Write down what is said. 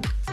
Bye.